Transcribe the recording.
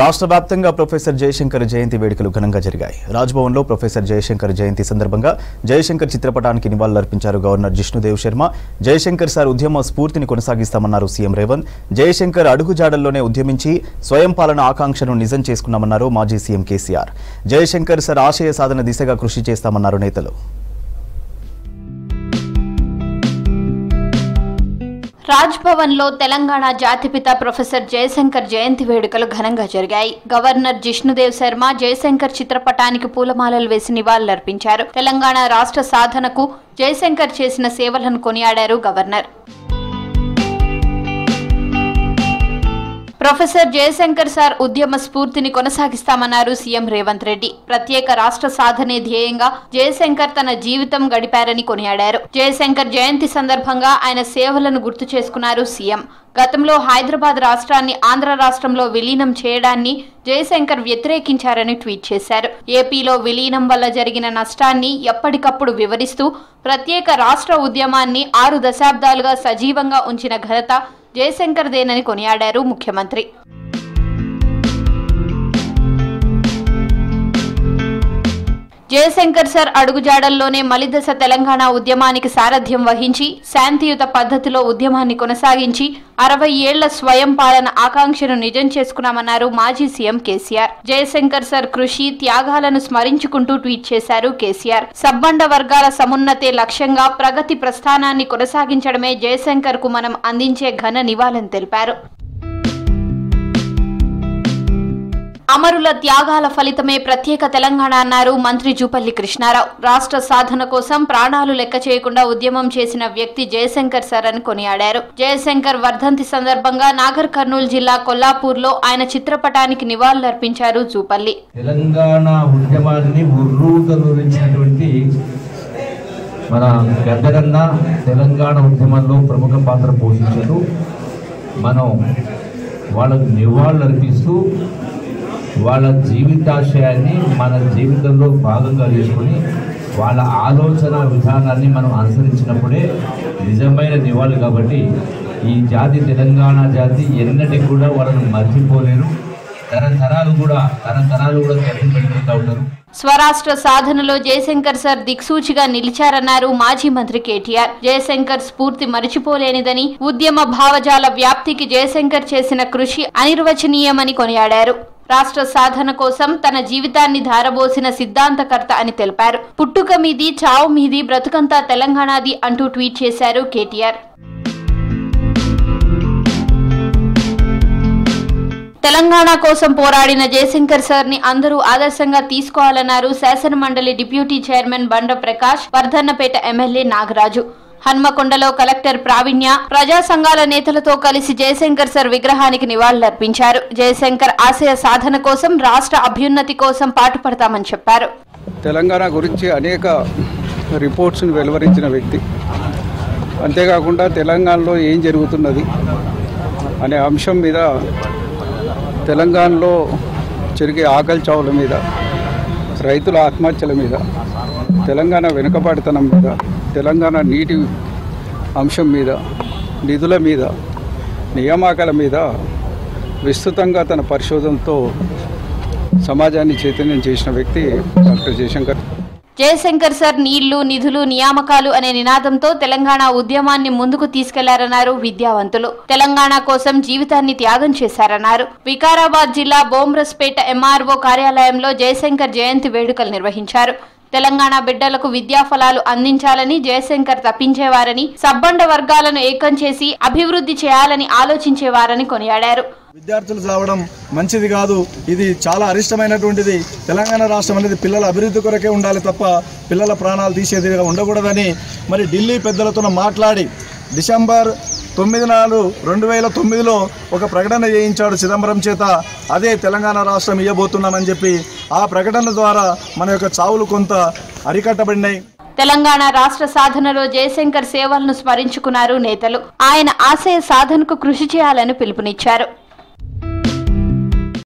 రాష్ట్ర వ్యాప్తంగా ప్రొఫెసర్ జయశంకర్ జయంతి వేడుకలు ఘనంగా జరిగాయి. రాజ్భవన్లో ప్రొఫెసర్ జయశంకర్ జయంతి సందర్భంగా జయశంకర్ చిత్రపటానికి నివాళులర్పించారు గవర్నర్ జిష్ణుదేవ్ శర్మ. జయశంకర్ సార్ ఉద్యమ స్ఫూర్తిని కొనసాగిస్తామన్నారు సీఎం రేవంత్. జయశంకర్ అడుగుజాడల్లోనే ఉద్యమించి స్వయం పాలన ఆకాంక్షను నిజం చేసుకున్నామన్నారు మాజీ సీఎం కేసీఆర్. జయశంకర్ సార్ ఆశయ సాధన దిశగా కృషి చేస్తామన్నారు నేతలు. రాజ్ భవన్లో తెలంగాణ జాతిపిత ప్రొఫెసర్ జయశంకర్ జయంతి వేడుకలు ఘనంగా జరిగాయి. గవర్నర్ జిష్ణుదేవ్ శర్మ జయశంకర్ చిత్రపటానికి పూలమాలలు వేసి నివాళులర్పించారు. తెలంగాణ రాష్ట్ర సాధనకు జయశంకర్ చేసిన సేవలను కొనియాడారు గవర్నర్. ప్రొఫెసర్ జయశంకర్ సార్ ఉద్యమ స్ఫూర్తిని కొనసాగిస్తామన్నారు సీఎం రేవంత్ రెడ్డి. ప్రత్యేక రాష్ట్ర సాధనే ధ్యేయంగా జయశంకర్ తన జీవితం గడిపారని కొనియాడారు. జయశంకర్ జయంతి సందర్భంగా ఆయన సేవలను గుర్తు చేసుకున్నారు సీఎం. గతంలో హైదరాబాద్ రాష్ట్రాన్ని ఆంధ్ర రాష్ట్రంలో విలీనం చేయడాన్ని జయశంకర్ వ్యతిరేకించారని ట్వీట్ చేశారు. ఏపీలో విలీనం వల్ల జరిగిన నష్టాన్ని ఎప్పటికప్పుడు వివరిస్తూ ప్రత్యేక రాష్ట్ర ఉద్యమాన్ని ఆరు దశాబ్దాలుగా సజీవంగా ఉంచిన ఘనత జయశంకర్దేనని కొనియాడారు ముఖ్యమంత్రి. జయశంకర్ సార్ అడుగుజాడల్లోనే మలిదశ తెలంగాణ ఉద్యమానికి సారథ్యం వహించి శాంతియుత పద్ధతిలో ఉద్యమాన్ని కొనసాగించి అరవై ఏళ్ళ స్వయం పాలన ఆకాంక్షను నిజం చేసుకున్నామన్నారు మాజీ సీఎం కేసీఆర్. జయశంకర్ సార్ కృషి త్యాగాలను స్మరించుకుంటూ ట్వీట్ చేశారు కేసీఆర్. సబ్బండ వర్గాల సమున్నతే లక్ష్యంగా ప్రగతి ప్రస్థానాన్ని కొనసాగించడమే జయశంకర్కు మనం అందించే ఘన నివాళని తెలిపారు. అమరుల త్యాగాల ఫలితమే ప్రత్యేక తెలంగాణ అన్నారు మంత్రి జూపల్లి కృష్ణారావు. రాష్ట్ర సాధన కోసం ప్రాణాలు లెక్క చేయకుండా ఉద్యమం చేసిన వ్యక్తి జయశంకర్ సార్ అని కొనియాడారు. జయశంకర్ వర్ధంతి సందర్భంగా నాగర్ కర్నూలు జిల్లా కొల్లాపూర్లో ఆయన చిత్రపటానికి నివాళులర్పించారు జూపల్లి. తెలంగాణ ఉద్యమాన్ని మన గద్దరన్న తెలంగాణ ఉద్యమంలో ప్రముఖ పాత్ర పోషించారు మనం వాళ్ళకు నివాళులు అర్పిస్తూ వాళ్ళ జీవితాశయాన్ని మన జీవితంలో భాగంగా తీసుకొని వాళ్ళ ఆలోచన విధానాన్ని మనం అనుసరించినప్పుడే నిజమైన నివాళి కాబట్టి ఈ జాతి తెలంగాణ జాతి ఎన్నటికి కూడా వాళ్ళని మర్చిపోలేరు. తరతరాలు కూడా తరతరాలు కూడా కలిసి పెట్టుకుంటూ ఉంటారు. స్వరాష్ట్ర సాధనలో జయశంకర్ సార్ దిక్సూచిగా నిలిచారన్నారు మాజీ మంత్రి కేటీఆర్. జయశంకర్ స్ఫూర్తి మరిచిపోలేనిదని ఉద్యమ భావజాల వ్యాప్తికి జయశంకర్ చేసిన కృషి అనిర్వచనీయమని కొనియాడారు. రాష్ట్ర సాధన కోసం తన జీవితాన్ని ధారబోసిన సిద్ధాంతకర్త అని తెలిపారు. పుట్టుక మీది చావు మీది బ్రతుకంతా తెలంగాణది అంటూ ట్వీట్ చేశారు కేటీఆర్. తెలంగాణ కోసం పోరాడిన జయశంకర్ సార్ని అందరూ ఆదర్శంగా తీసుకోవాలన్నారు శాసన మండలి deputy chairman Banda Prakash Wardhannapet MLA Nagaraju. హన్మకొండలో collector Praveenya ప్రజా సంఘాల నేతలతో కలిసి జయశంకర్ సార్ విగ్రహానికి నివాళులర్పించారు. జయశంకర్ ఆశయ సాధన కోసం రాష్ట్ర అభ్యున్నతి కోసం పాటుపడతామని చెప్పారు. తెలంగాణ గురించి అనేక రిపోర్ట్స్ను వెలువరించిన వ్యక్తి. అంతేకాకుండా తెలంగాణలో ఏం జరుగుతున్నది అనే అంశం మీద తెలంగాణలో జరిగే ఆకలి చావుల మీద రైతుల ఆత్మహత్యల మీద తెలంగాణ వెనుకబాటుతనం మీద తెలంగాణ నీటి అంశం మీద నిధుల మీద నియామకాల మీద విస్తృతంగా తన పరిశోధనతో సమాజాన్ని చైతన్యం చేసిన వ్యక్తి డాక్టర్ జయశంకర్. జయశంకర్ సార్ నీళ్ళు నిధులు నియామకాలు అనే నినాదంతో తెలంగాణ ఉద్యమాన్ని ముందుకు తీసుకెళ్ళారన్నారు విద్యావంతులు. తెలంగాణ కోసం జీవితాన్ని త్యాగం చేశారన్నారు. వికారాబాద్ జిల్లా బోమ్రస్పేట ఎంఆర్ఓ కార్యాలయంలో జయశంకర్ జయంతి వేడుకలు నిర్వహించారు. తెలంగాణ బిడ్డలకు విద్యా ఫలాలు అందించాలని జయశంకర్ తప్పించేవారని సబ్బండ వర్గాలను ఏకం చేసి అభివృద్ధి చేయాలని ఆలోచించేవారని కొనియాడారు. విద్యార్థులు చావడం మంచిది కాదు. ఇది చాలా అరిష్టమైనటువంటిది. తెలంగాణ రాష్ట్రం అనేది పిల్లల అభివృద్ధి కొరకే ఉండాలి తప్ప పిల్లల ప్రాణాలు తీసేదిగా ఉండకూడదని మరి ఢిల్లీ పెద్దలతో మాట్లాడి డిసెంబర్ తొమ్మిది నాలుగు రెండు వేల తొమ్మిదిలో ఒక ప్రకటన చేయించాడు చిదంబరం చేత. అదే తెలంగాణ రాష్ట్రం ఇవ్వబోతున్నామని చెప్పి ఆ ప్రకటన ద్వారా మన యొక్క చావులు కొంత అరికట్టబడినాయి. తెలంగాణ రాష్ట్ర సాధనలో జయశంకర్ సేవలను స్మరించుకున్నారు నేతలు. ఆయన ఆశయ సాధనకు కృషి చేయాలని పిలుపునిచ్చారు.